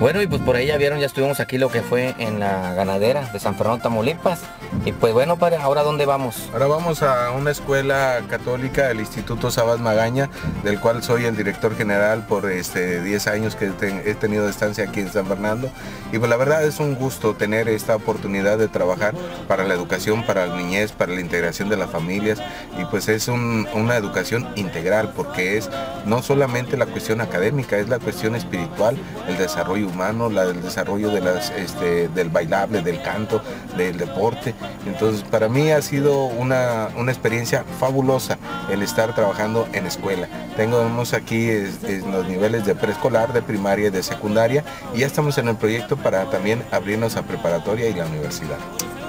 Bueno, y pues por ahí ya vieron, ya estuvimos aquí lo que fue en la ganadera de San Fernando Tamaulipas. Y pues bueno, padre, ¿ahora dónde vamos? Ahora vamos a una escuela católica, el Instituto Sabas Magaña, del cual soy el director general por este 10 años que he tenido estancia aquí en San Fernando. Y pues la verdad es un gusto tener esta oportunidad de trabajar para la educación, para la niñez, para la integración de las familias. Y pues es una educación integral, porque es no solamente la cuestión académica, es la cuestión espiritual, el desarrollo humano, la del desarrollo de las, este, del bailable, del canto, del deporte. Entonces para mí ha sido una, experiencia fabulosa el estar trabajando en escuela. Tenemos aquí los niveles de preescolar, de primaria y de secundaria y ya estamos en el proyecto para también abrirnos a preparatoria y la universidad.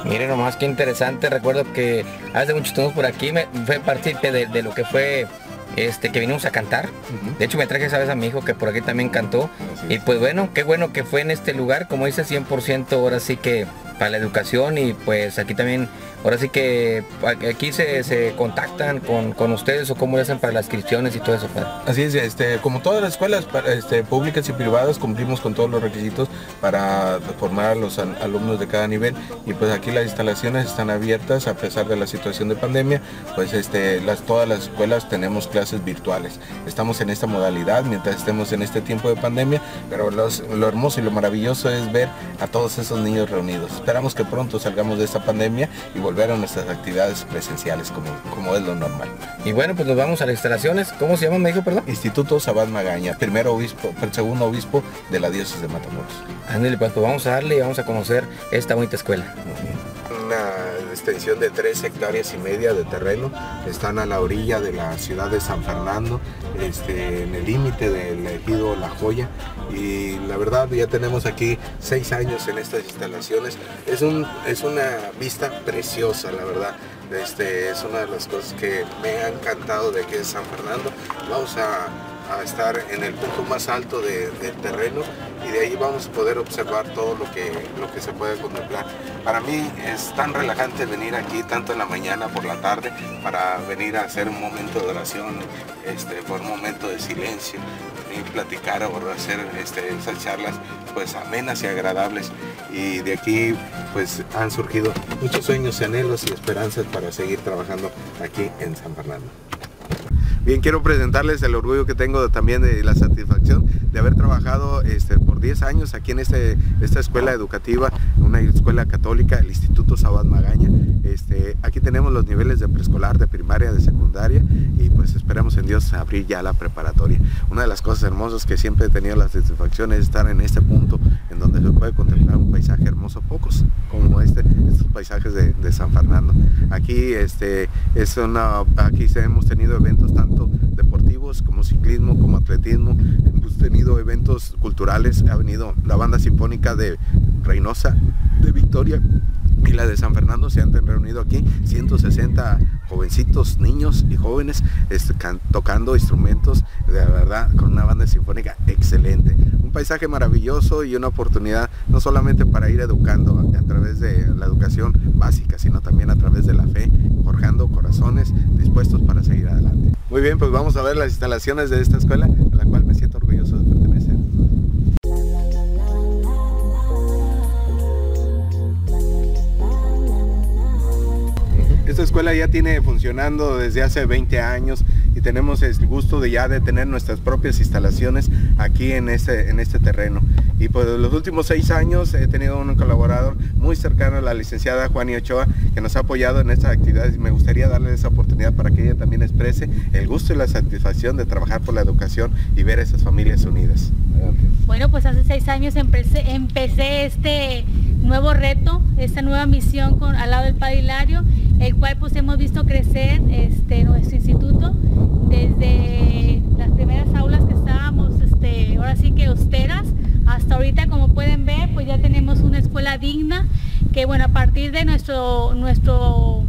Miren nomás qué interesante, recuerdo que hace muchos años por aquí me fue partícipe de lo que fue este, que vinimos a cantar. De hecho, me traje esa vez a mi hijo que por aquí también cantó. Y pues bueno, qué bueno que fue en este lugar, como dice 100% ahora sí que para la educación y pues aquí también Ahora sí que aquí se, contactan con, ustedes o cómo le hacen para las inscripciones y todo eso, Así es, este, como todas las escuelas este, públicas y privadas cumplimos con todos los requisitos para formar a los alumnos de cada nivel y pues aquí las instalaciones están abiertas a pesar de la situación de pandemia, pues este, las, todas las escuelas tenemos clases virtuales. Estamos en esta modalidad mientras estemos en este tiempo de pandemia, pero lo hermoso y lo maravilloso es ver a todos esos niños reunidos. Esperamos que pronto salgamos de esta pandemia y volver a nuestras actividades presenciales como, como es lo normal. Y bueno, pues nos vamos a las instalaciones. ¿Cómo se llama, me dijo, perdón? Instituto Sabad Magaña, primer obispo, segundo obispo de la diócesis de Matamoros. Ándale, pues, pues, vamos a darle y vamos a conocer esta bonita escuela. Una extensión de tres hectáreas y media de terreno. Están a la orilla de la ciudad de San Fernando, este, en el límite del ejido La Joya. Y la verdad ya tenemos aquí seis años en estas instalaciones. Es, un, es una vista preciosa, la verdad. Este, es una de las cosas que me ha encantado de aquí de San Fernando. Vamos a a estar en el punto más alto del terreno y de ahí vamos a poder observar todo lo que, lo que se puede contemplar. Para mí es tan relajante venir aquí tanto en la mañana por la tarde para venir a hacer un momento de oración, este, por un momento de silencio, y platicar o hacer este, esas charlas pues amenas y agradables y de aquí pues han surgido muchos sueños anhelos y esperanzas para seguir trabajando aquí en San Fernando. Bien, quiero presentarles el orgullo que tengo también de la satisfacción de haber trabajado este, por 10 años aquí en este, esta escuela educativa, una escuela católica, el Instituto Sabad Magaña. Este, aquí tenemos los niveles de preescolar, de primaria, de secundaria y pues esperamos en Dios abrir ya la preparatoria. Una de las cosas hermosas que siempre he tenido la satisfacción es estar en este punto en donde se puede contemplar un paisaje hermoso, pocos como este, estos paisajes de, San Fernando. Aquí, este, es una, aquí hemos tenido eventos deportivos como ciclismo, como atletismo. Hemos tenido eventos culturales, ha venido la banda sinfónica de Reynosa, de Victoria y la de San Fernando se han reunido aquí 160 jovencitos, niños y jóvenes este, tocando instrumentos de verdad con una banda sinfónica excelente. Un paisaje maravilloso y una oportunidad no solamente para ir educando a través de la educación básica, sino también a través de la fe, forjando corazones dispuestos para seguir adelante. Muy bien, pues vamos a ver las instalaciones de esta escuela, a la cual me siento orgulloso de pertenecer. Esta escuela ya tiene funcionando desde hace 20 años y tenemos el gusto de ya de tener nuestras propias instalaciones aquí en este, en este terreno. Y por los últimos seis años he tenido un colaborador muy cercano la licenciada Juani Ochoa que nos ha apoyado en estas actividades y me gustaría darle esa oportunidad para que ella también exprese el gusto y la satisfacción de trabajar por la educación y ver a esas familias unidas. Bueno, pues hace seis años empecé, empecé este nuevo reto, esta nueva misión con, al lado del Padre Hilario, el cual pues hemos visto crecer este, nuestro instituto desde las primeras aulas que estábamos este, ahora sí que austeras hasta ahorita como pueden ver pues ya tenemos una escuela digna que bueno a partir de nuestro nuestro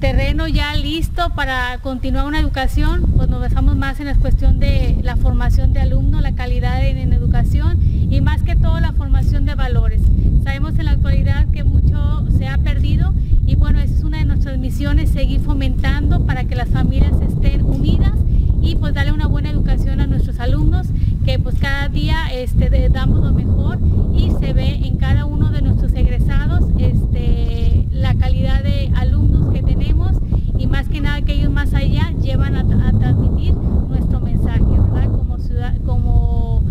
terreno ya listo para continuar una educación, pues nos basamos más en la cuestión de la formación de alumnos, la calidad en, educación y más que todo la formación de valores. Sabemos en la actualidad que mucho se ha perdido y bueno, esa es una de nuestras misiones, seguir fomentando para que las familias estén unidas y pues darle una buena educación a nuestros alumnos, que pues cada día este, damos lo mejor y se ve en cada uno de nuestros egresados este, la calidad de alumnos que tenemos y más que nada que ellos más allá llevan a, transmitir nuestro mensaje, ¿verdad? Como, ciudad, como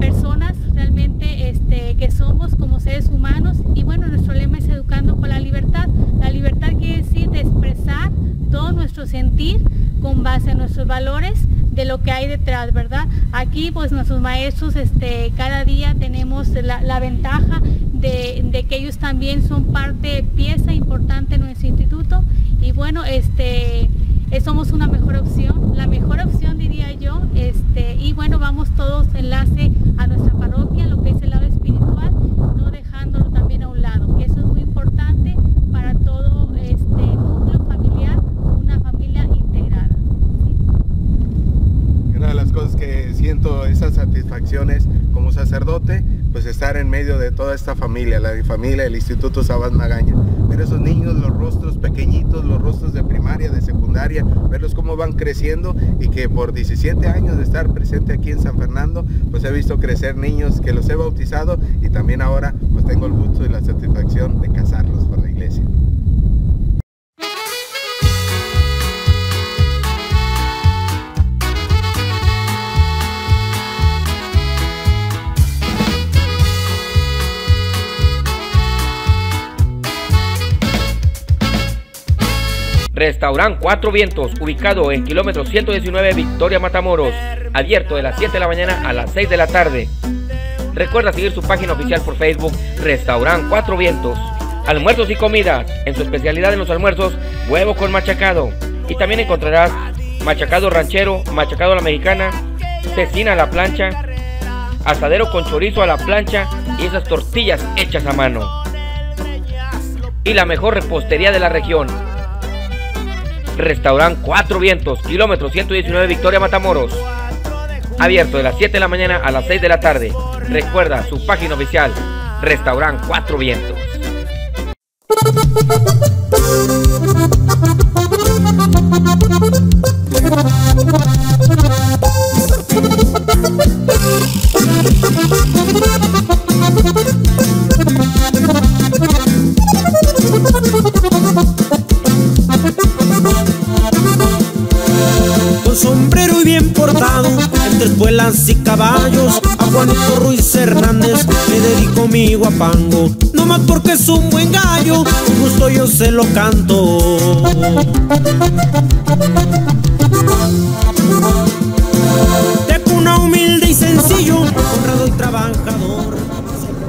personas realmente este, que somos como seres humanos y bueno, nuestro lema es educando por la libertad. La libertad quiere decir de expresar todo nuestro sentir con base en nuestros valores de lo que hay detrás, ¿verdad? Aquí pues nuestros maestros este, cada día tenemos la, ventaja de, de, que ellos también son parte, pieza importante en nuestro instituto y bueno, este, eh, somos una mejor opción, la mejor opción diría yo, este, y bueno, vamos todos enlace a nuestra parroquia, lo que es el lado espiritual, no dejándolo también a un lado, que eso es muy importante para todo este núcleo familiar, una familia integrada. Una de las cosas que siento esas satisfacciones como sacerdote, pues estar en medio de toda esta familia, la familia del Instituto Sabas Magaña. Ver esos niños, los rostros pequeñitos, los rostros de primaria, de secundaria, verlos cómo van creciendo y que por 17 años de estar presente aquí en San Fernando, pues he visto crecer niños que los he bautizado y también ahora pues tengo el gusto y la satisfacción de casarlos Restaurant Cuatro Vientos, ubicado en kilómetro 119 Victoria Matamoros, abierto de las 7 de la mañana a las 6 de la tarde. Recuerda seguir su página oficial por Facebook, Restaurant Cuatro Vientos. Almuerzos y comidas, en su especialidad en los almuerzos, huevo con machacado. Y también encontrarás machacado ranchero, machacado a la mexicana, cecina a la plancha, asadero con chorizo a la plancha y esas tortillas hechas a mano. Y la mejor repostería de la región Restaurant Cuatro Vientos, kilómetro 119 Victoria Matamoros. Abierto de las 7 de la mañana a las 6 de la tarde. Recuerda su página oficial, Restaurant Cuatro Vientos. sombrero y bien portado, entre espuelas y caballos, a Juanito Ruiz Hernández me dedico mi guapango, no más porque es un buen gallo, con gusto yo se lo canto. De cuna humilde y sencillo, honrado y trabajador.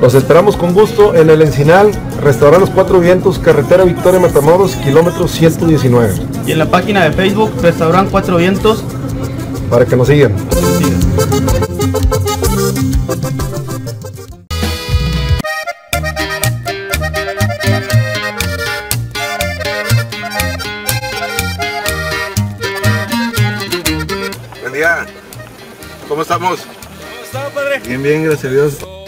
Los esperamos con gusto en el Encinal, Restaurar Los Cuatro Vientos, Carretera Victoria Matamoros, kilómetro 119. Y en la página de Facebook, Restaurant Cuatro Vientos. Para que nos sigan. Buen día. ¿Cómo estamos? ¿Cómo estamos, padre? Bien, bien, gracias a Dios.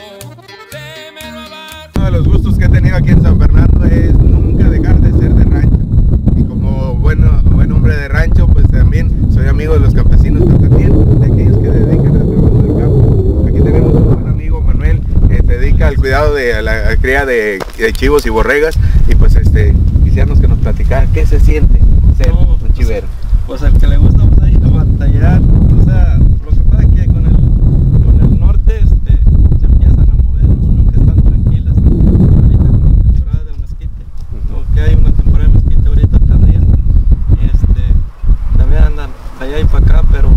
Cría de, de chivos y borregas. Y pues este, quisiéramos que nos platicara qué se siente ser No, un pues, chivero. Pues al que le gusta pues ahí batallar, o sea, lo que pasa es que con el, con el norte este, se empiezan a mover, ¿no? nunca están tranquilas. Ahorita con la temporada del mezquite, como que hay una temporada de mezquite ahorita tardía, y este, también andan allá y para acá, pero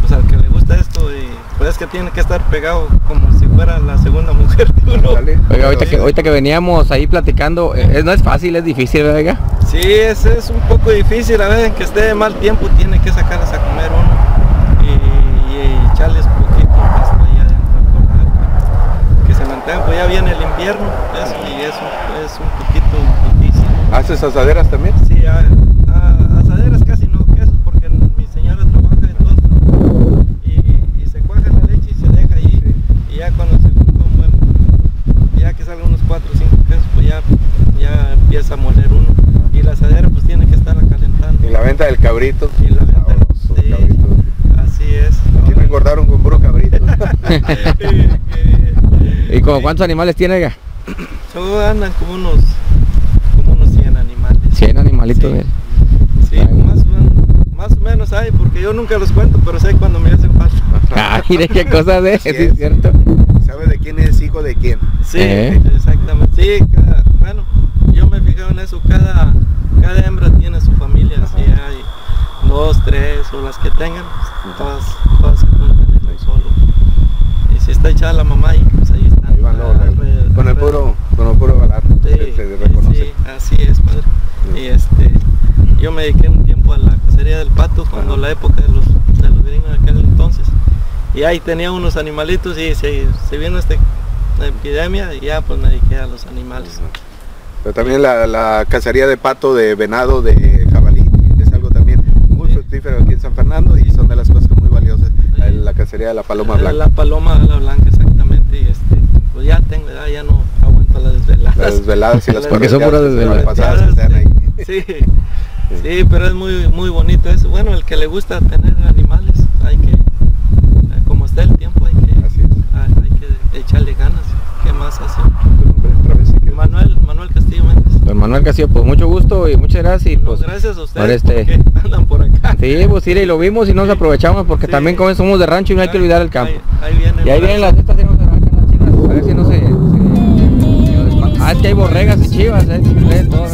pues al que le gusta esto, y, pues es que tiene que estar pegado como si fuera la segunda mujer de uno. Oiga, ahorita que, ahorita que veníamos ahí platicando, eh, no es fácil, es difícil, ¿verdad? oiga? Sí, es, es un poco difícil, a veces que esté de mal tiempo tiene que sacarlas a comer uno y, y echarles poquito pasto ahí adentro que se mantengan, pues ya viene el invierno eso, y eso es un poquito difícil. ¿Haces asaderas también? Sí, a, a- asaderas casi no quesos porque mi señora trabaja de todo y, y se cuaja la leche y se deja ahí y ya cuando la asadera pues tiene que estar del cabrito. Y la venta, Sabroso, sí, cabrito. así es. Aquí me engordaron con puro cabrito. ¿Y como cuántos animales tiene, oiga? solo andan como unos, como unos 100 animales. 100 animalitos, Sí. Sí, más, o menos- más o menos hay, porque yo nunca los cuento, pero sé cuando me hacen falta. Ah, mire qué cosas de, sí, es es. cierto. ¿Sabe de quién es hijo de quién? Sí, ¿Eh? exactamente. Sí, cada- yo me fijé en eso, cada, cada hembra tiene su familia, si hay dos, tres o las que tengan, todas, todas se juntan en un solo. Y si está echada la mamá ahí, pues ahí están. Ahí van Con el puro, con el puro balar. Sí, se, se reconoce. sí, así es, padre. Y este, yo me dediqué un tiempo a la cacería del pato cuando la época de los, de los gringos de aquel entonces. Y ahí tenía unos animalitos y se, se vino esta epidemia y ya pues me dediqué a los animales. Pero también la, la cacería de pato, de venado, de jabalí, es algo también muy fructífero aquí en San Fernando y son de las cosas muy valiosas. Sí. La, la cacería de la paloma blanca. La paloma ala blanca, exactamente. Y este, pues ya tengo edad, ya no aguanto las desveladas. Las desveladas y las Porque son puras desveladas. las pasadas que están ahí. Sí, sí, pero es muy, muy bonito eso. Bueno, el que le gusta tener animales, hay que, como está el tiempo, hay que, hay, hay que echarle ganas. ¿Qué más hace? Tu nombre otra vez, si quieres. Manuel, Manuel Castillo Méndez. Don Manuel Castillo, pues mucho gusto y muchas gracias. Y pues, gracias a ustedes este- porque andan por acá. sí, pues sí, y lo vimos y nos aprovechamos porque Sí. también como somos de rancho y no hay que olvidar el campo. Ahí, ahí vienen. Y ahí vienen las estas, las chivas, a ver si no se... se- Ah, es que hay borregas y chivas, eh, todo,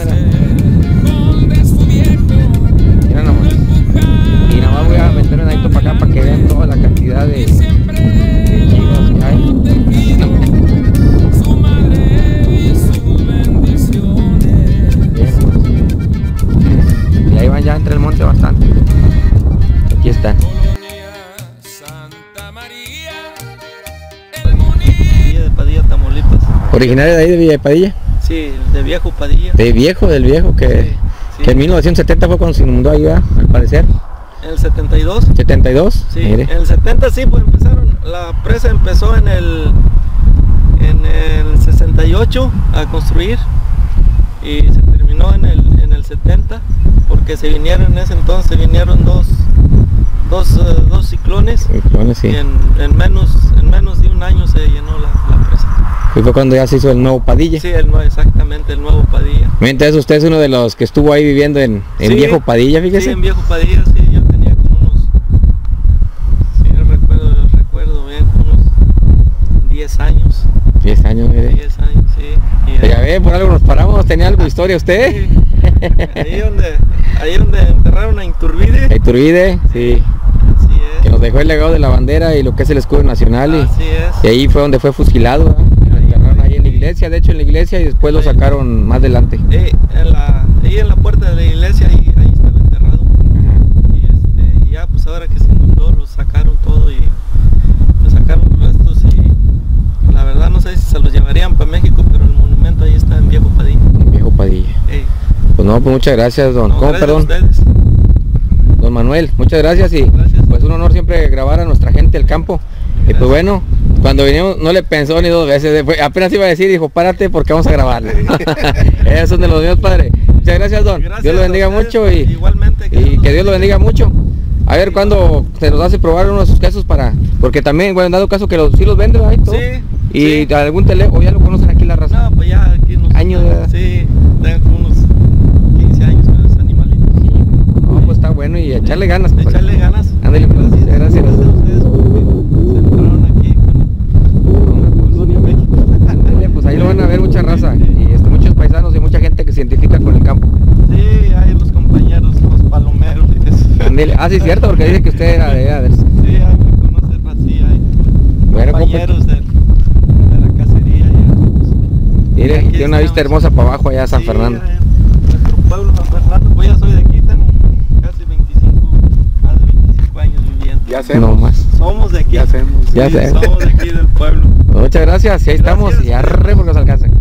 Originaria de ahí de Villa de Padilla. Sí, de viejo Padilla. De viejo, del viejo, que, Sí, sí. que en 1970 fue cuando se inundó ¿verdad? al parecer. En el 72. 72. Sí, mire. en el 70 sí, pues empezaron, la presa empezó en el, en el 68 a construir y se terminó en el, en el 70 porque se vinieron en ese entonces, vinieron dos, dos, eh, dos ciclones Ciclones, sí. y en, en menos, en menos de un año se llenó la, la presa. Y fue cuando ya se hizo el nuevo Padilla. Sí, el, nue- exactamente, el nuevo Padilla. Entonces usted es uno de los que estuvo ahí viviendo en, en Sí, viejo Padilla, Sí, fíjese. en viejo Padilla, sí, yo tenía como unos, sí, recuerdo, recuerdo bien, unos 10 años. 10 años, mire. 10 años, sí. Y Ya ve, por algo nos paramos, tenía algo de historia usted. sí, ahí donde, ahí donde enterraron a Inturbide. A Iturbide, sí. Así Que es. nos dejó el legado de la bandera y lo que es el escudo nacional. Y, Así es. y ahí fue donde fue fusilado. Enterraron ahí en la iglesia, de hecho en la iglesia y después lo sacaron más adelante. Eh, en la, ahí en la puerta de la iglesia, ahí, ahí estaba enterrado. Y, este, y ya, pues ahora que se inundó, lo sacaron todo y lo sacaron los restos. Y la verdad, no sé si se los llevarían para México, pero el monumento ahí está en Viejo Padilla. En viejo Padilla. Ey, Pues no, pues muchas gracias, don. no, ¿Cómo, gracias perdón? Don Manuel, muchas gracias y Gracias. pues un honor siempre grabar a nuestra gente del campo. Y pues bueno, cuando vinimos no le pensó ni dos veces, fue- apenas iba a decir, dijo, párate porque vamos a grabar. Esos son de los míos, padre. Muchas gracias, don. Gracias Dios lo bendiga ustedes, mucho y, igualmente y que Dios lo bendiga mucho. A ver cuándo se nos hace probar uno de sus quesos para, porque también, bueno, en dado caso que los, sí los venden ahí todo. Sí, Y sí. algún teléfono, ya lo conocen aquí la raza. No, pues ya aquí nos... Años, ¿verdad? Sí, tengo como unos 15 años con esos animalitos. No, pues está bueno y echarle ganas. compadre. Echarle ganas. Ándale, pues, gracias, gracias. gracias a ustedes porque se pararon aquí con con Colonia México. Ándale, pues ahí lo van a ver mucha raza y este, muchos paisanos y mucha gente que se identifica con el campo. Sí, hay los compañeros, los palomeros. y eso. Ándele. Ah, sí, cierto, porque dice que usted era de allá. de- Sí, hay me conocen así, hay Bueno, compa, compañeros de, de la cacería. y- mire, tiene una vista hermosa para abajo allá a San Sí, Fernando. hay Nuestro pueblo, San Fernando, pues ya soy de aquí, tengo casi 25, más de 25 años viviendo. Ya hacemos. No más. Somos de aquí. Ya hacemos. Ya sé. Somos de aquí del pueblo. Muchas gracias, y ahí estamos y arre porque nos alcancen.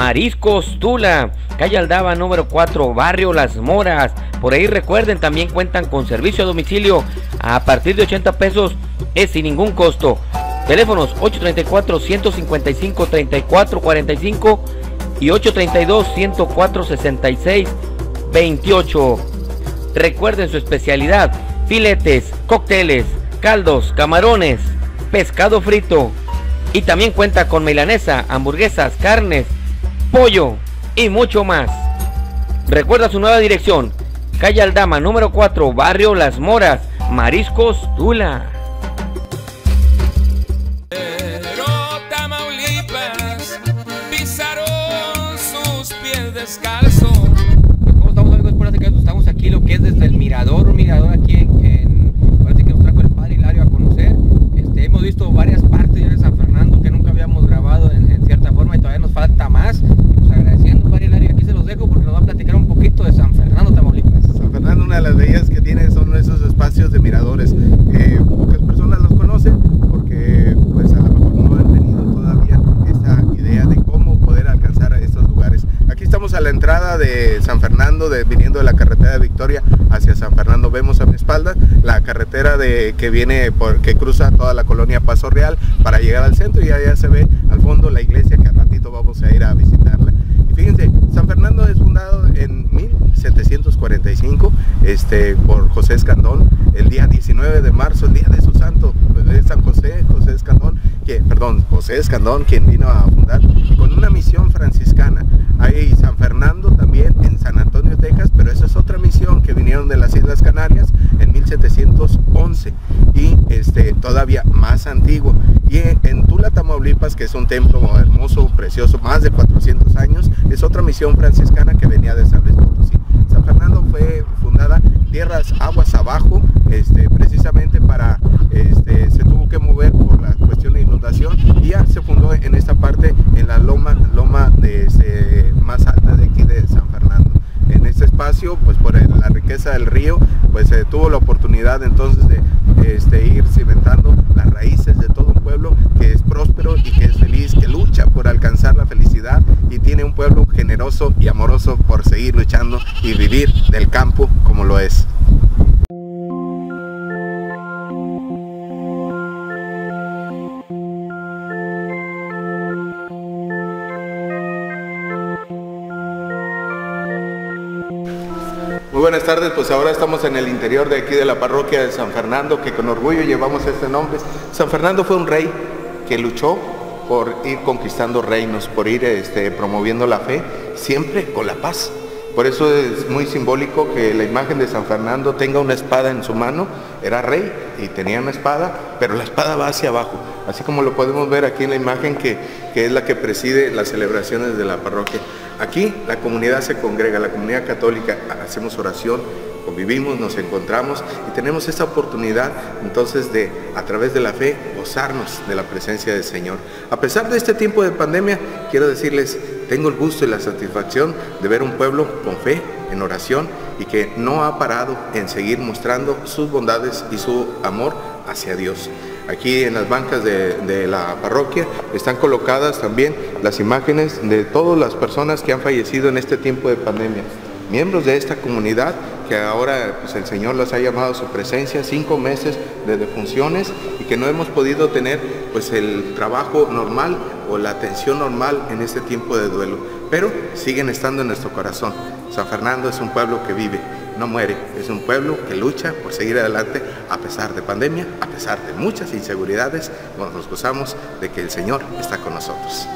Mariscos Tula, calle Aldaba número 4, barrio Las Moras. Por ahí recuerden, también cuentan con servicio a domicilio a partir de 80 pesos, es sin ningún costo. Teléfonos 834-155-3445 y 832-104-66-28. Recuerden su especialidad, filetes, cócteles, caldos, camarones, pescado frito y también cuenta con milanesa, hamburguesas, carnes, pollo y mucho más. Recuerda su nueva dirección, calle Aldama número 4, barrio Las Moras, Mariscos Tula. ¿Cómo estamos amigos? Por que estamos aquí lo que es desde el mirador, un mirador aquí en, en parece que nos trajo el padre Hilario a conocer. Este, hemos visto varias partes ya de San Fernando que nunca habíamos grabado en, en cierta forma y nos falta más. Pues agradeciendo padre Hilario, aquí se los dejo porque nos va a platicar un poquito de San Fernando, Tamaulipas. San Fernando, una de las bellas que tiene son esos espacios de miradores. Eh, pocas personas los conocen porque pues a lo mejor no han tenido todavía esa idea de cómo poder alcanzar a estos lugares. Aquí estamos a la entrada de San Fernando, de, viniendo de la carretera de Victoria hacia San Fernando. Vemos a mi espalda la carretera de, que viene por, que cruza toda la colonia Paso Real para llegar al centro y allá se ve al fondo la iglesia que al ratito vamos a ir a visitarla. Fíjense, San Fernando es fundado en 1745 este, por José Escandón, el día 19 de marzo, el día de su santo, de San José, José Escandón, que, perdón, José Escandón, quien vino a fundar con una misión franciscana. Hay San Fernando también en San Antonio, Texas, pero esa es otra misión que vinieron de las Islas Canarias en 1711 y este, todavía más antiguo. Y en Tula, Tamaulipas, que es un templo hermoso, precioso, más de 400 años, es otra misión franciscana que venía de San Luis. San Fernando fue fundada tierras aguas abajo, este, precisamente para, este, se tuvo que mover por la cuestión de inundación y ya se fundó en esta parte, en la loma, loma de, más alta de aquí de San Fernando. En este espacio, pues por la riqueza del río, pues se tuvo la oportunidad entonces de este, ir cimentando las raíces de todo un pueblo que es próspero y que es feliz, que lucha por alcanzar la felicidad y tiene un pueblo generoso y amoroso por seguir luchando y vivir del campo como lo es. Muy buenas tardes, pues ahora estamos en el interior de aquí de la parroquia de San Fernando, que con orgullo llevamos este nombre. San Fernando fue un rey que luchó por ir conquistando reinos, por ir este, promoviendo la fe, siempre con la paz. Por eso es muy simbólico que la imagen de San Fernando tenga una espada en su mano. Era rey y tenía una espada, pero la espada va hacia abajo. Así como lo podemos ver aquí en la imagen que, que es la que preside las celebraciones de la parroquia. Aquí la comunidad se congrega, la comunidad católica, hacemos oración, convivimos, nos encontramos y tenemos esta oportunidad entonces de, a través de la fe, gozarnos de la presencia del Señor. A pesar de este tiempo de pandemia, quiero decirles, tengo el gusto y la satisfacción de ver un pueblo con fe, en oración y que no ha parado en seguir mostrando sus bondades y su amor hacia Dios. Aquí en las bancas de, la parroquia están colocadas también las imágenes de todas las personas que han fallecido en este tiempo de pandemia. Miembros de esta comunidad que ahora pues, el Señor los ha llamado a su presencia, cinco meses de defunciones y que no hemos podido tener pues el trabajo normal o la atención normal en este tiempo de duelo, pero siguen estando en nuestro corazón. San Fernando es un pueblo que vive, no muere, es un pueblo que lucha por seguir adelante a pesar de pandemia, a pesar de muchas inseguridades, bueno, nos gozamos de que el Señor está con nosotros.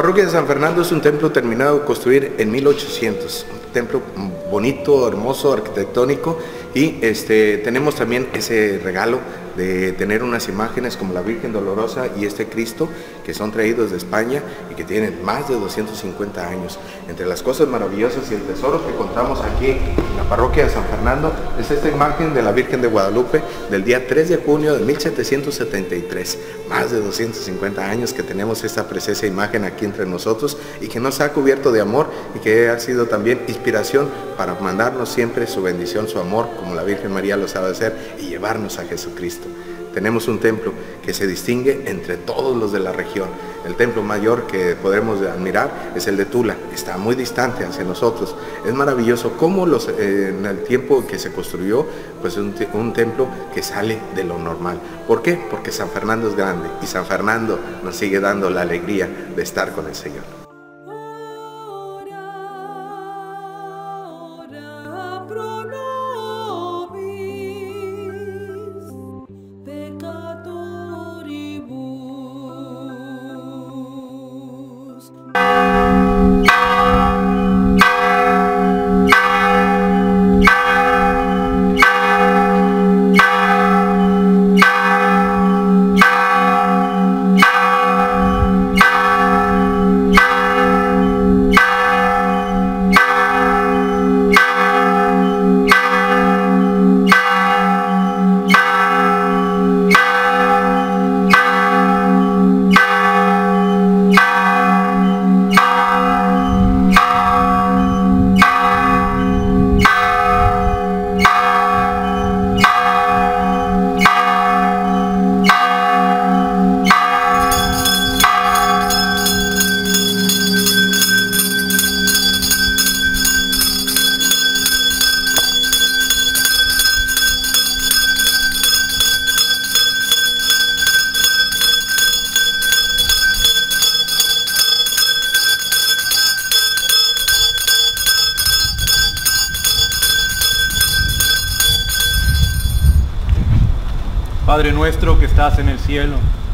Parroquia de San Fernando es un templo terminado de construir en 1800, un templo bonito, hermoso, arquitectónico y este, tenemos también ese regalo de tener unas imágenes como la Virgen Dolorosa y este Cristo que son traídos de España y que tienen más de 250 años. Entre las cosas maravillosas y el tesoro que contamos aquí en la parroquia de San Fernando es esta imagen de la Virgen de Guadalupe del día 3 de junio de 1773. Más de 250 años que tenemos esta preciosa imagen aquí entre nosotros y que nos ha cubierto de amor y que ha sido también inspiración para mandarnos siempre su bendición, su amor, como la Virgen María lo sabe hacer, y llevarnos a Jesucristo. Tenemos un templo que se distingue entre todos los de la región. El templo mayor que podremos admirar es el de Tula, está muy distante hacia nosotros. Es maravilloso cómo eh, en el tiempo que se construyó, pues es un, un templo que sale de lo normal. ¿Por qué? Porque San Fernando es grande y San Fernando nos sigue dando la alegría de estar con el Señor.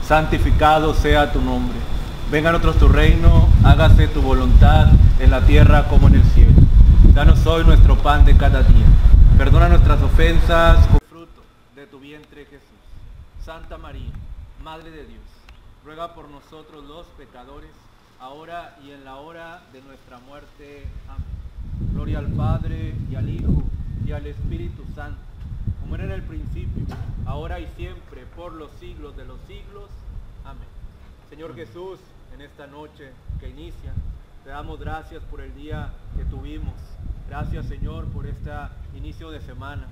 Santificado sea tu nombre. Venga a nosotros tu reino, hágase tu voluntad en la tierra como en el cielo. Danos hoy nuestro pan de cada día. Perdona nuestras ofensas con fruto de tu vientre Jesús. Santa María, Madre de Dios, ruega por nosotros los pecadores, ahora y en la hora de nuestra muerte. Amén. Gloria al Padre y al Hijo y al Espíritu Santo, como era en el principio, ahora y siempre, por los siglos de los siglos. Amén. Señor Jesús, en esta noche que inicia, te damos gracias por el día que tuvimos. Gracias Señor por este inicio de semana.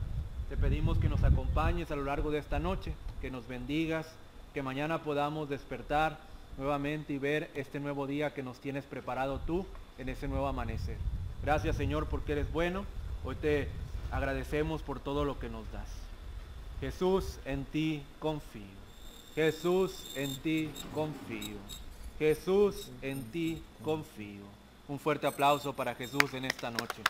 Te pedimos que nos acompañes a lo largo de esta noche, que nos bendigas, que mañana podamos despertar nuevamente y ver este nuevo día que nos tienes preparado tú en ese nuevo amanecer. Gracias Señor porque eres bueno. Hoy te agradecemos por todo lo que nos das. Jesús, en ti confío. Jesús, en ti confío. Jesús, en ti confío. Un fuerte aplauso para Jesús en esta noche.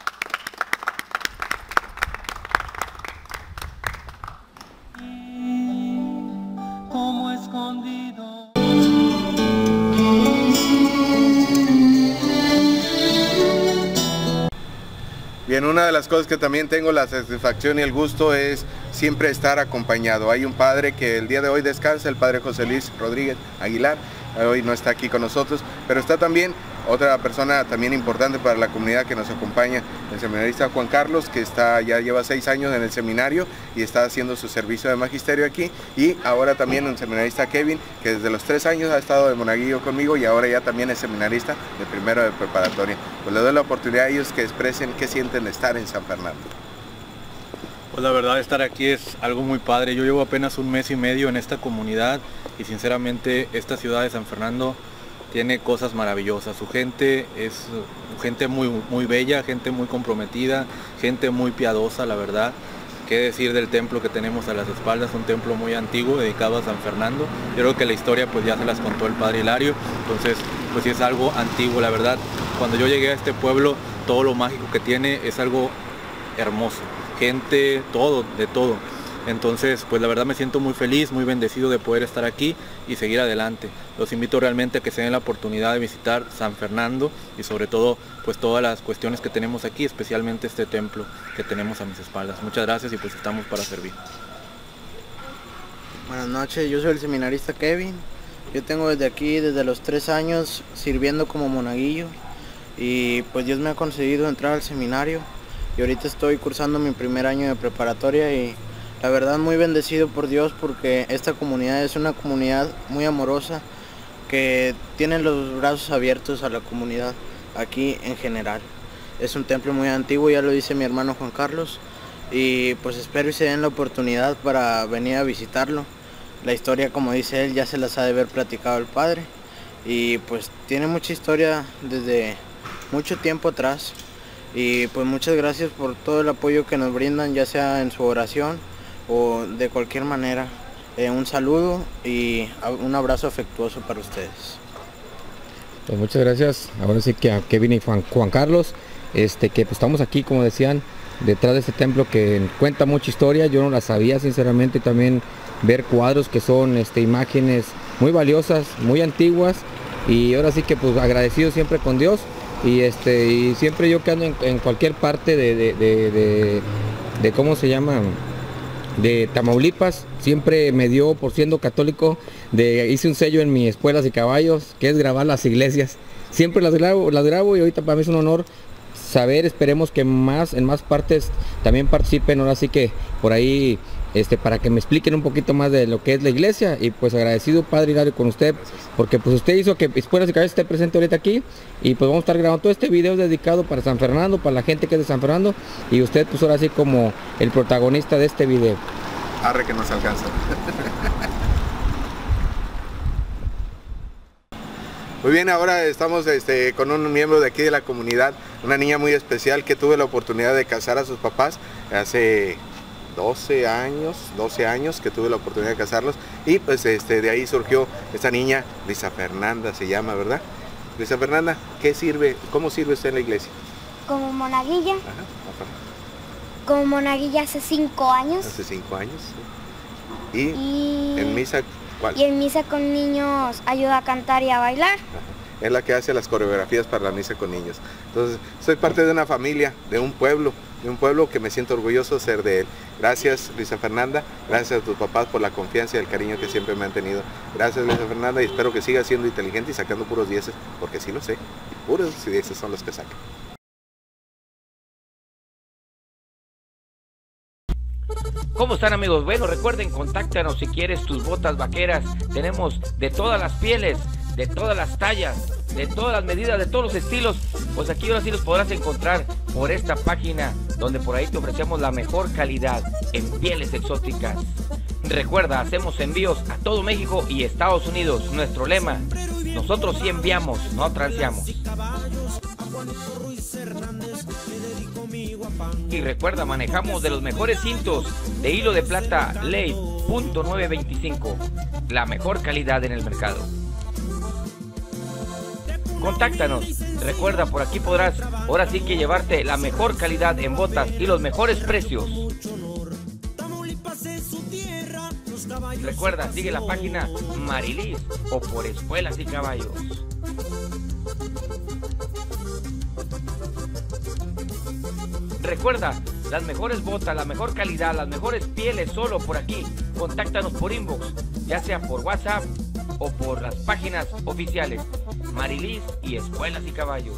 Bien, una de las cosas que también tengo la satisfacción y el gusto es siempre estar acompañado. Hay un padre que el día de hoy descansa, el padre José Luis Rodríguez Aguilar, hoy no está aquí con nosotros, pero está también otra persona también importante para la comunidad que nos acompaña, el seminarista Juan Carlos, que está ya lleva seis años en el seminario y está haciendo su servicio de magisterio aquí, y ahora también el seminarista Kevin, que desde los tres años ha estado de monaguillo conmigo y ahora ya también es seminarista de primero de preparatoria. Pues le doy la oportunidad a ellos que expresen qué sienten estar en San Fernando. Pues la verdad estar aquí es algo muy padre. Yo llevo apenas un mes y medio en esta comunidad y sinceramente esta ciudad de San Fernando tiene cosas maravillosas. Su gente es gente muy, muy bella, gente muy comprometida, gente muy piadosa, la verdad. Qué decir del templo que tenemos a las espaldas, un templo muy antiguo dedicado a San Fernando. Yo creo que la historia pues ya se las contó el padre Hilario, entonces pues sí es algo antiguo, la verdad. Cuando yo llegué a este pueblo, todo lo mágico que tiene es algo hermoso. Gente, todo, de todo. Entonces, pues la verdad me siento muy feliz, muy bendecido de poder estar aquí y seguir adelante. Los invito realmente a que se den la oportunidad de visitar San Fernando y sobre todo, pues todas las cuestiones que tenemos aquí, especialmente este templo que tenemos a mis espaldas. Muchas gracias y pues estamos para servir. Buenas noches, yo soy el seminarista Kevin. Yo tengo desde aquí, desde los tres años, sirviendo como monaguillo y pues Dios me ha concedido entrar al seminario y ahorita estoy cursando mi primer año de preparatoria y la verdad muy bendecido por Dios porque esta comunidad es una comunidad muy amorosa que tiene los brazos abiertos a la comunidad aquí en general. Es un templo muy antiguo, ya lo dice mi hermano Juan Carlos y pues espero y se den la oportunidad para venir a visitarlo. La historia, como dice él, ya se las ha de haber platicado el padre y pues tiene mucha historia desde mucho tiempo atrás y pues muchas gracias por todo el apoyo que nos brindan, ya sea en su oración o de cualquier manera. Eh, un saludo y un abrazo afectuoso para ustedes. Pues muchas gracias. Ahora sí que a Kevin y Juan, Carlos, este que pues estamos aquí, como decían, detrás de este templo que cuenta mucha historia. Yo no la sabía, sinceramente, también ver cuadros que son este, imágenes muy valiosas, muy antiguas. Y ahora sí que pues agradecido siempre con Dios. Y este, y siempre yo que ando en, cualquier parte de, de- de- de cómo se llama de Tamaulipas, siempre me dio, por siendo católico, de, hice un sello en mi espuelas y caballos, que es grabar las iglesias. Siempre las grabo, las grabo y ahorita para mí es un honor saber, esperemos que más, en más partes también participen, ahora sí que por ahí, este, para que me expliquen un poquito más de lo que es la iglesia y pues agradecido Padre Hilario con usted, porque pues usted hizo que Espuelas y Caballos esté presente ahorita aquí y pues vamos a estar grabando todo este video dedicado para San Fernando, para la gente que es de San Fernando y usted pues ahora sí como el protagonista de este video. Arre que nos alcanza. Muy bien, ahora estamos este, con un miembro de aquí de la comunidad, una niña muy especial que tuve la oportunidad de casar a sus papás hace 12 años, 12 años que tuve la oportunidad de casarlos y pues este, de ahí surgió esta niña, Lisa Fernanda se llama, ¿verdad? Lisa Fernanda, ¿qué sirve, cómo sirve usted en la iglesia? Como monaguilla, Ajá, como monaguilla hace cinco años hace cinco años. ¿sí? Y, y, en misa, ¿cuál? y en misa con niños ayuda a cantar y a bailar. Es la que hace las coreografías para la misa con niños. Entonces, soy parte de una familia, de un pueblo, de un pueblo que me siento orgulloso de ser de él. Gracias, Luisa Fernanda, gracias a tus papás por la confianza y el cariño que siempre me han tenido. Gracias, Luisa Fernanda, y espero que sigas siendo inteligente y sacando puros dieces, porque sí lo sé, puros dieces son los que sacan. ¿Cómo están amigos? Bueno, recuerden, contáctanos si quieres tus botas vaqueras. Tenemos de todas las pieles, de todas las tallas, de todas las medidas, de todos los estilos. Pues aquí ahora sí los podrás encontrar por esta página donde por ahí te ofrecemos la mejor calidad en pieles exóticas. Recuerda, hacemos envíos a todo México y Estados Unidos. Nuestro lema, nosotros sí enviamos, no transeamos. Y recuerda, manejamos de los mejores cintos de hilo de plata Ley .925, la mejor calidad en el mercado. Contáctanos. Recuerda, por aquí podrás ahora sí que llevarte la mejor calidad en botas y los mejores precios. Recuerda, sigue la página Marilis o por Espuelas y Caballos. Recuerda, las mejores botas, la mejor calidad, las mejores pieles solo por aquí. Contáctanos por inbox, ya sea por WhatsApp o por las páginas oficiales Marilis y Espuelas y Caballos.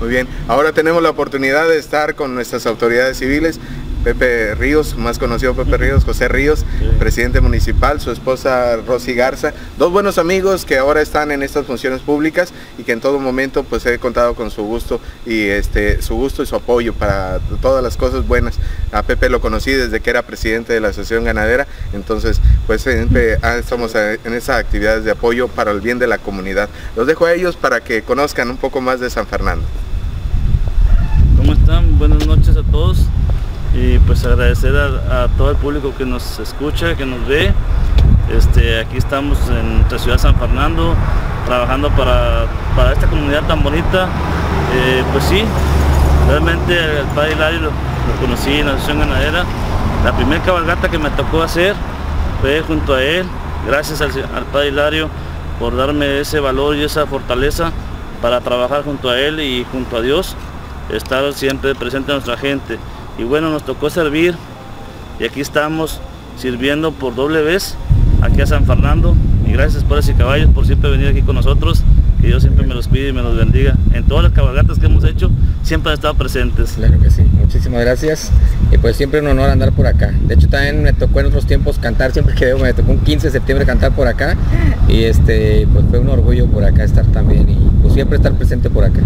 Muy bien, ahora tenemos la oportunidad de estar con nuestras autoridades civiles. Pepe Ríos, más conocido Pepe Ríos, José Ríos, presidente municipal, su esposa Rosy Garza, dos buenos amigos que ahora están en estas funciones públicas y que en todo momento pues he contado con su gusto y este su gusto y su apoyo para todas las cosas buenas. A Pepe lo conocí desde que era presidente de la Asociación Ganadera, entonces pues siempre estamos en esas actividades de apoyo para el bien de la comunidad. Los dejo a ellos para que conozcan un poco más de San Fernando. ¿Cómo están? Buenas noches a todos. Y pues agradecer a, todo el público que nos escucha, que nos ve. Este, aquí estamos en nuestra ciudad San Fernando, trabajando para, para esta comunidad tan bonita. Eh, pues sí, realmente el padre Hilario lo, lo conocí en la Asociación Ganadera. La primera cabalgata que me tocó hacer fue junto a él. Gracias al, al padre Hilario por darme ese valor y esa fortaleza para trabajar junto a él y junto a Dios estar siempre presente a nuestra gente. Y bueno, nos tocó servir y aquí estamos sirviendo por doble vez aquí a San Fernando Y gracias por y caballos por siempre venir aquí con nosotros. Que Dios siempre me los cuide y me los bendiga. En todas las cabalgatas que hemos hecho, siempre han estado presentes. Claro que sí, muchísimas gracias. Y pues siempre un honor andar por acá. De hecho también me tocó en otros tiempos cantar, siempre que veo, me tocó un 15 de septiembre cantar por acá. Y este, pues fue un orgullo por acá estar también y pues siempre estar presente por acá.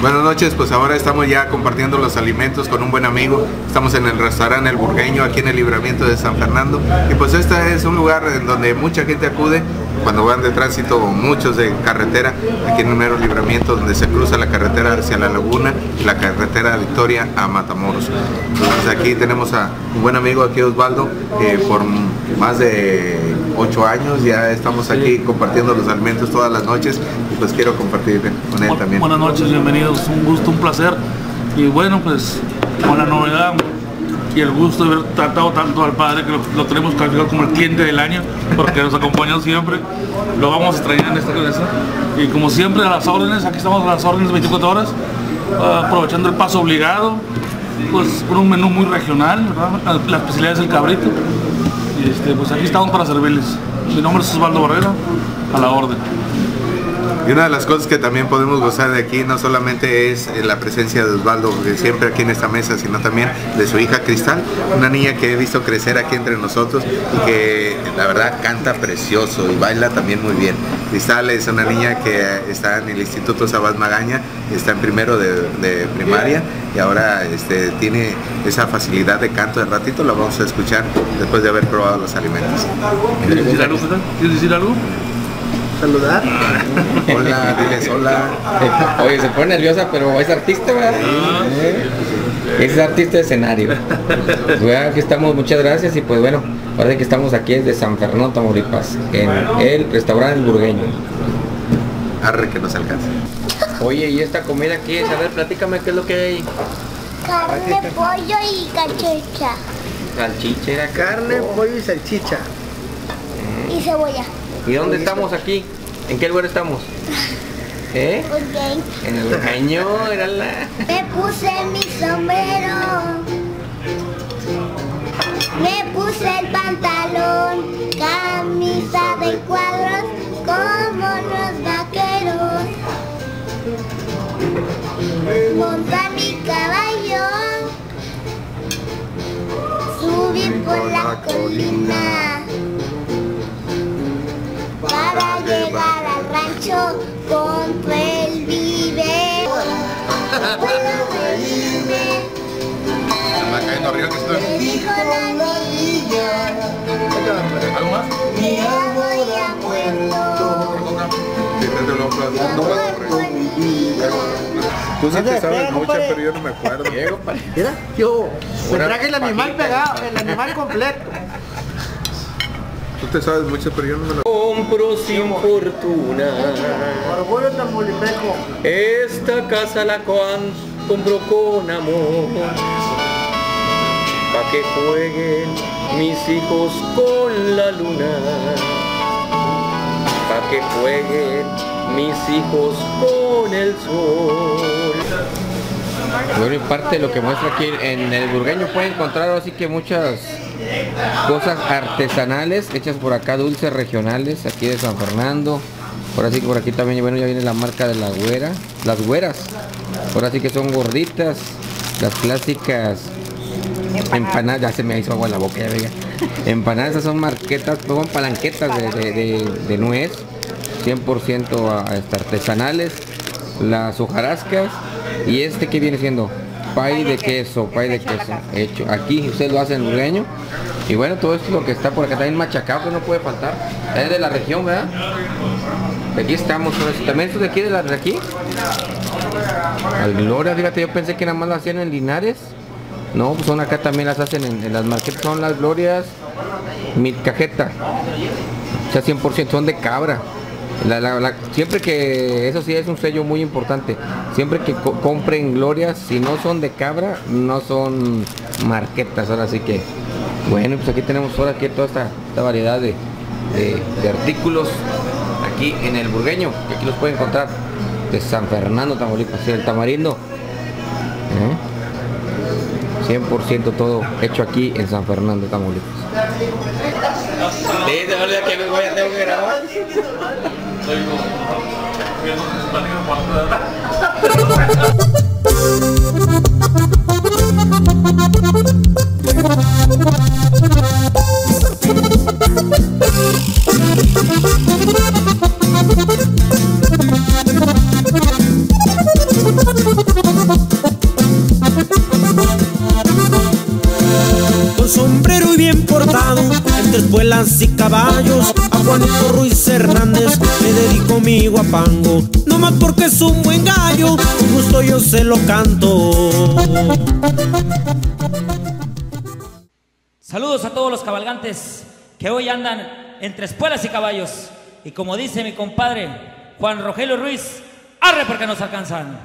Buenas noches, pues ahora estamos ya compartiendo los alimentos con un buen amigo. Estamos en el restaurante El Burgueño, aquí en el libramiento de San Fernando. Y pues este es un lugar en donde mucha gente acude cuando van de tránsito, muchos de carretera, aquí en el mero libramiento, donde se cruza la carretera hacia la laguna y la carretera Victoria a Matamoros. Entonces aquí tenemos a un buen amigo aquí Osvaldo, que por más de ocho años ya estamos aquí compartiendo los alimentos todas las noches y pues quiero compartir con él también. Buenas noches, bienvenidos, un gusto, un placer. Y bueno, pues con la novedad y el gusto de haber tratado tanto al padre que lo, tenemos calificado como el cliente del año, porque nos acompañó siempre. Lo vamos a extrañar en esta cabeza. Y como siempre, a las órdenes, aquí estamos a las órdenes 24 horas, ah, aprovechando el paso obligado, pues con un menú muy regional, ¿verdad? la especialidad es el cabrito. Y este, pues aquí estamos para servirles. Mi nombre es Osvaldo Barrera, a la orden. Y una de las cosas que también podemos gozar de aquí no solamente es eh, la presencia de Osvaldo, de siempre aquí en esta mesa, sino también de su hija Cristal, una niña que he visto crecer aquí entre nosotros y que la verdad canta precioso y baila también muy bien. Cristal es una niña que está en el Instituto Sabás Magaña, está en primero de, primaria y ahora este, tiene esa facilidad de canto. De ratito la vamos a escuchar después de haber probado los alimentos. ¿Quieres decir algo? ¿Quieres decir algo? Saludar. Hola, diles hola. Oye, se pone nerviosa, pero es artista, ¿verdad? ¿Eh? Es artista de escenario. Pues bueno, aquí estamos, muchas gracias y pues bueno, parece que estamos aquí desde San Fernando, Tamaulipas, en el restaurante El Burgueño. Arre que nos alcanza. Oye, ¿y esta comida qué es? A ver, platícame qué es lo que hay. Carne, pollo y cachucha. Salchicha era Carne, pollo y salchicha. Y cebolla. ¿Y dónde estamos aquí? ¿En qué lugar estamos? ¿Eh? Ok. En el la... Me puse mi sombrero. Me puse el pantalón. Camisa de cuadros me dijo la niña. ¿Algo más? Mi amor ya muerto. desde luego, pero no me acuerdo. Tú sí te sabes mucho, pero yo no me acuerdo. Mira, yo me Una traje el animal pegado, el animal completo. Tú te sabes mucho, pero yo no me lo Compro sin fortuna. Orgullo tamaulipeco. Esta casa la cual compro con amor. Pa' que jueguen mis hijos con la luna. Pa' que jueguen mis hijos con el sol. Bueno, y parte de lo que muestra aquí en el burgueño puede encontrar así que muchas cosas artesanales hechas por acá, dulces regionales, aquí de San Fernando. Ahora sí que por aquí también bueno, ya viene la marca de la güera, las güeras. Ahora sí que son gorditas, las clásicas empanadas, ya se me hizo agua en la boca, ya veía. Empanadas esas son marquetas, son palanquetas de, de- de- de nuez, 100% a- este, artesanales, las hojarascas y este que viene siendo pay de queso, pay de queso hecho. Aquí ustedes lo hacen burgueño y bueno, todo esto es lo que está por acá también machacado que no puede faltar. Es de la región, ¿verdad? Aquí estamos, también estos de aquí de la de aquí. Al Gloria, fíjate, yo pensé que nada más lo hacían en Linares. No, pues son acá también las hacen en, las marquetas, son las glorias mil cajeta. O sea, 100% son de cabra. La- siempre que, eso sí es un sello muy importante, siempre que co- compren glorias, si no son de cabra, no son marquetas, ahora sí que, bueno, pues aquí tenemos ahora aquí toda esta, variedad de, de- artículos aquí en el burgueño, que aquí los pueden encontrar de San Fernando, Tamaulipas, el tamarindo. ¿eh? 100% todo hecho aquí en San Fernando, Tamaulipas. Sí, de verdad que me voy a tengo que grabar. Caballos, a Juanito Ruiz Hernández le dedico mi guapango. No más porque es un buen gallo, con gusto yo se lo canto. Saludos a todos los cabalgantes que hoy andan entre espuelas y caballos. Y como dice mi compadre Juan Rogelio Ruiz, arre porque nos alcanzan.